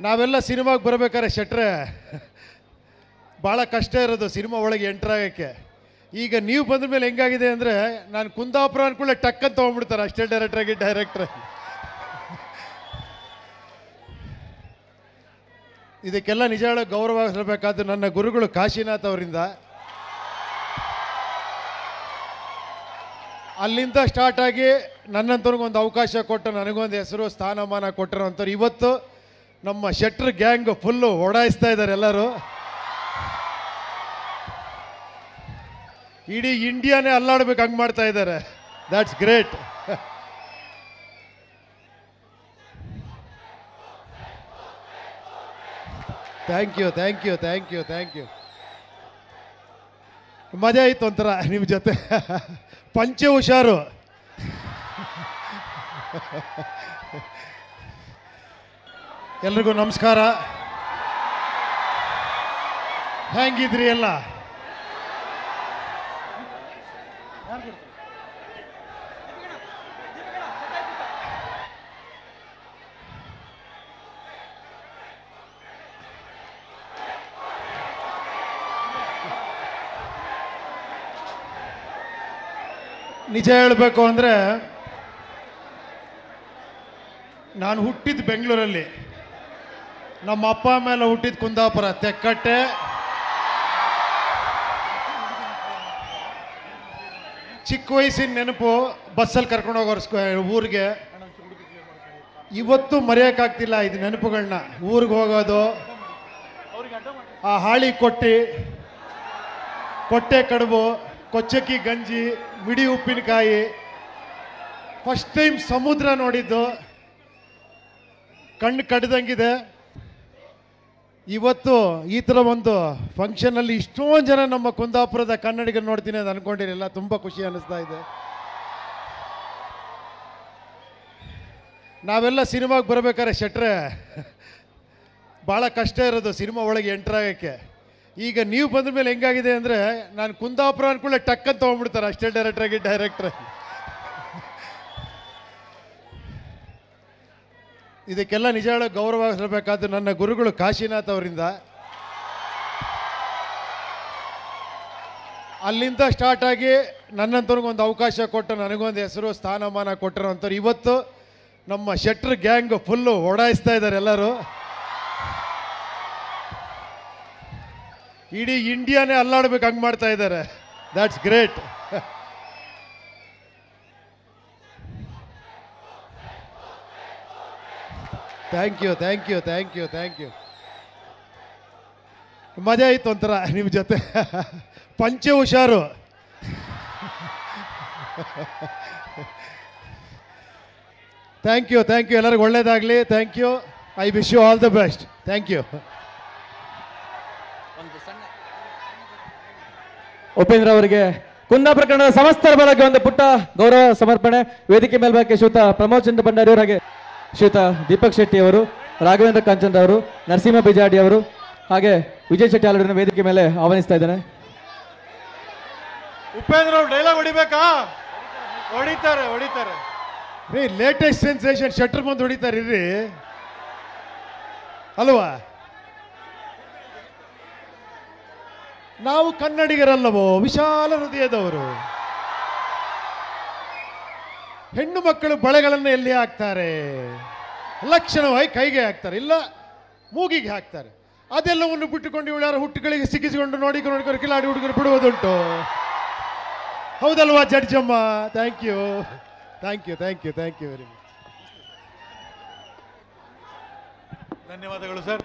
ನಾವೆಲ್ಲ ಸಿನಿಮಾಗೆ ಬರಬೇಕಾದ್ರೆ ಶೆಟ್ರೆ. ಭಾಳ ಕಷ್ಟ ಇರೋದು ಸಿನಿಮಾ ಒಳಗೆ ಎಂಟ್ರ್ ಆಗೋಕ್ಕೆ. ಈಗ ನೀವು ಬಂದ ಮೇಲೆ ಹೆಂಗಾಗಿದೆ ಅಂದರೆ ನಾನು ಕುಂದಾಪುರ ಅಂದ್ಕೊಳ್ಳೆ ಟಕ್ ಅಂತ ತೊಗೊಂಡ್ಬಿಡ್ತಾರೆ ಅಷ್ಟೇ ಡೈರೆಕ್ಟ್ರಾಗಿ ಡೈರೆಕ್ಟ್ರ್ ಇದಕ್ಕೆಲ್ಲ ನಿಜ ಹೇಳೋ ಗೌರವಿಸಬೇಕಾದ ನನ್ನ ಗುರುಗಳು ಕಾಶಿನಾಥ್ ಅವರಿಂದ. ಅಲ್ಲಿಂದ ಸ್ಟಾರ್ಟ್ ಆಗಿ ನನ್ನಂತವ್ರಿಗೊಂದು ಅವಕಾಶ ಕೊಟ್ಟು ನನಗೊಂದು ಹೆಸರು, ಸ್ಥಾನಮಾನ ಕೊಟ್ಟಿರೋಂಥವ್ರು ಇವತ್ತು. ನಮ್ಮ ಶೆಟ್ರ್ ಗ್ಯಾಂಗ್ ಫುಲ್ಲು ಓಡಾಯಿಸ್ತಾ ಇದ್ದಾರೆ ಎಲ್ಲರೂ. ಇಡೀ ಇಂಡಿಯಾನೇ ಅಲ್ಲಾಡ್ಬೇಕು, ಹಂಗೆ ಮಾಡ್ತಾ ಇದ್ದಾರೆ. That's great thank you thank you thank you thank you ಮಜಾ ಆಯಿತು ಒಂಥರ ನಿಮ್ಮ ಜೊತೆ. ಪಂಚೆ ಹುಷಾರು. ಎಲ್ರಿಗೂ ನಮಸ್ಕಾರ. ಹೆಂಗಿದ್ರಿ ಎಲ್ಲ? ನಿಜ ಹೇಳಬೇಕು ಅಂದರೆ ನಾನು ಹುಟ್ಟಿದ್ದು ಬೆಂಗಳೂರಲ್ಲಿ. ನಮ್ಮ ಅಪ್ಪ ಮೇಲೆ ಹುಟ್ಟಿದ ಕುಂದಾಪುರ ತೆಕ್ಕಟ್ಟೆ. ಚಿಕ್ಕ ವಯಸ್ಸಿನ ನೆನಪು ಬಸ್ಸಲ್ಲಿ ಕರ್ಕೊಂಡು ಊರಿಗೆ. ಇವತ್ತು ಮರೆಯೋಕ್ಕಾಗ್ತಿಲ್ಲ ಇದು ನೆನಪುಗಳನ್ನ ಊರಿಗೆ ಹೋಗೋದು, ಆ ಹಾಳಿ ಕೊಟ್ಟಿ, ಕೊಟ್ಟೆ ಕಡುಬು, ಕೊಚ್ಚಕ್ಕಿ ಗಂಜಿ, ಮಿಡಿ ಉಪ್ಪಿನಕಾಯಿ. ಫಸ್ಟ್ ಟೈಮ್ ಸಮುದ್ರ ನೋಡಿದ್ದು, ಕಣ್ಣು ಕಡ್ದಂಗಿದೆ. ಇವತ್ತು ಈ ಥರ ಒಂದು ಫಂಕ್ಷನಲ್ಲಿ ಇಷ್ಟೊಂದು ಜನ ನಮ್ಮ ಕುಂದಾಪುರದ ಕನ್ನಡಿಗರು ನೋಡ್ತೀನಿ ಅಂತ ಅನ್ಕೊಂಡಿರಲಿಲ್ಲ ತುಂಬ ಖುಷಿ ಅನ್ನಿಸ್ತಾ ಇದೆ. ನಾವೆಲ್ಲ ಸಿನಿಮಾಗೆ ಬರಬೇಕಾದ್ರೆ ಶೆಟ್ರೆ ಭಾಳ ಕಷ್ಟ ಇರೋದು ಸಿನಿಮಾ ಒಳಗೆ ಎಂಟ್ರ್ ಆಗೋಕ್ಕೆ. ಈಗ ನೀವು ಬಂದ ಮೇಲೆ ಹೆಂಗಾಗಿದೆ ಅಂದರೆ, ನಾನು ಕುಂದಾಪುರ ಅಂದ್ಕೊಳ್ಳೆ ಟಕ್ ಅಂತ ತೊಗೊಂಡ್ಬಿಡ್ತಾರೆ ಅಷ್ಟೇ ಡೈರೆಕ್ಟ್ರಾಗಿ ಡೈರೆಕ್ಟ್ರ್ ಇದಕ್ಕೆಲ್ಲ ನಿಜ ಗೌರವ ಹೇಳಬೇಕಾದ್ರೆ ನನ್ನ ಗುರುಗಳು ಕಾಶಿನಾಥ್ ಅವರಿಂದ. ಅಲ್ಲಿಂದ ಸ್ಟಾರ್ಟ್ ಆಗಿ ನನ್ನಂತವ್ರಿಗೊಂದು ಅವಕಾಶ ಕೊಟ್ಟು ನನಗೊಂದು ಹೆಸರು, ಸ್ಥಾನಮಾನ ಕೊಟ್ಟರು ಕೊಟ್ಟಿರೋಂಥವ್ರು ಇವತ್ತು ನಮ್ಮ ಶೆಟ್ರ್ ಗ್ಯಾಂಗ್ ಫುಲ್ಲು ಓಡಾಯಿಸ್ತಾ ಇದ್ದಾರೆ ಎಲ್ಲರೂ. ಇಡೀ ಇಂಡಿಯಾನೇ ಅಲ್ಲಾಡ್ಬೇಕು, ಹಂಗೆ ಮಾಡ್ತಾ ಇದ್ದಾರೆ. That's great thank you thank you thank you thank you ಮಜಾ ಆಯ್ತು ಒಂಥರ ನಿಮ್ಮ ಜೊತೆ. ಪಂಚೆ ಹುಷಾರು. ಥ್ಯಾಂಕ್ ಯು ಥ್ಯಾಂಕ್ ಯು ಎಲ್ಲರಿಗೂ ಒಳ್ಳೇದಾಗಲಿ. Thank you I wish you all the best thank you Upendra ಅವರಿಗೆ ಕುಂದ ಪ್ರಕರಣದ ಸಮಸ್ತರ ಬಳಕೆ ಒಂದು ಪುಟ್ಟ ಗೌರವ ಸಮರ್ಪಣೆ. ವೇದಿಕೆ ಮೇಲ್ಬಾಕೆ ಶೂತ ಪ್ರಮೋದ್ ಚಂದ್ರ ಭಂಡಾರಿ ಅವರು ಹಾಗೆ ಶ್ರೀಯುತ ದೀಪಕ್ ಶೆಟ್ಟಿ ಅವರು ರಾಘವೇಂದ್ರ ಕಾಂಚಂದ್ ಅವರು ನರಸಿಂಹ ಬಿಜಾಡಿ ಅವರು ಹಾಗೆ ವಿಜಯ್ ಶೆಟ್ಟಿ ಅಲ್ಲಿನ ವೇದಿಕೆ ಮೇಲೆ ಆಹ್ವಾನಿಸ್ತಾ ಇದ್ದಾನೆ. ಉಪೇಂದ್ರ ಅವ್ರು ಡೈಲಾಗ್ ಹೊಡಿಬೇಕಾ? ಹೊಡಿತಾರೆ ಹೊಡಿತಾರೆ. ರೀ ಲೇಟೆಸ್ಟ್ ಸೆನ್ಸೇಷನ್ ಶೆಟ್ರ್ ಬಂದು ಹೊಡಿತಾರೆ ಇರ್ರಿ. ಅಲ್ವಾ? ನಾವು ಕನ್ನಡಿಗರಲ್ಲವೋ ವಿಶಾಲ ಹೃದಯದವರು. ಹೆಣ್ಣು ಮಕ್ಕಳು ಬಳೆಗಳನ್ನು ಎಲ್ಲಿ ಹಾಕ್ತಾರೆ? ಲಕ್ಷಣವಾಗಿ ಕೈಗೆ ಹಾಕ್ತಾರೆ, ಇಲ್ಲ ಮೂಗಿಗೆ ಹಾಕ್ತಾರೆ. ಅದೆಲ್ಲವನ್ನು ಬಿಟ್ಟುಕೊಂಡು ಇವಳು ಹುಟ್ಟುಗಳಿಗೆ ಸಿಕ್ಕಿಸಿಕೊಂಡು ನೋಡಿ ನೋಡಿಕೊಂಡು ಕಿಲಾಡಿ ಹುಡುಗರು ಬಿಡುವುದುಂಟು. ಹೌದಲ್ವಾ ಜಡ್ಜಮ್ಮ? Thank you thank you thank you thank you very much ಧನ್ಯವಾದಗಳು ಸರ್.